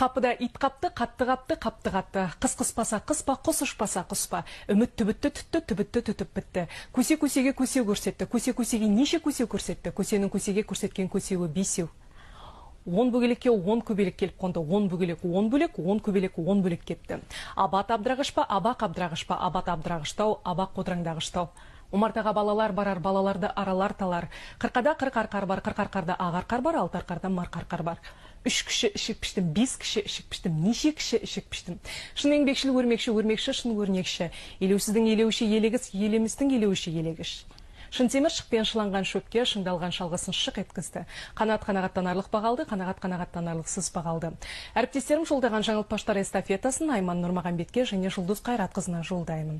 Қапыда ит қапты, қатты қапты, қапты қатты. Қыс қыспаса қыспа, құс ұшпаса құспа. Үміт түбітті түтті, түбітті түтіп бітті. Көсе көсеге көсе көрсетті. Көсе көсеге неше көсе көрсетті. Көсенің көсеге көрсеткен көсеуі бесеу. Он бөгелекке он көбелек келіп қонды. Он бөгелек он бөлек, он көбелек он бөлек кетті. Абат абдырағыш па, абақ абдырағыш па, абат абдырағыштау, абақ қодыраңдағыштау. Омартаға балалар барар, балаларды аралар талар. Қырқада қырық арқар бар, қырық арқарда ақ арқар бар, алты арқарда марқа арқар бар. Үш кіші ішік піштім, бес кіші ішік піштім, неше кіші ішік піштім. Шын еңбекшіл өрмекші, өрмекші, шын өрнекші. Елеусіздің елеуші елегіс, елемістің елеуші елегіш. Шынтемір шықпен шыланған шөпке шыңдалған шалғысын шық еткізді. Қанат қанағаттанарлық бағалды, қанағат қанағаттанарлықсыз бағалды. Әріптестерім жолдаған жаңылтпаштар эстафетасын Айман Нұрмағамбетке және Жұлдыз Қайратқызына жолдаймын.